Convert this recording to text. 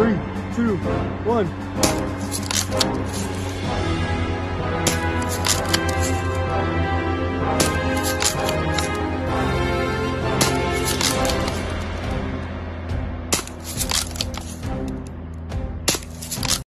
Three, two, one.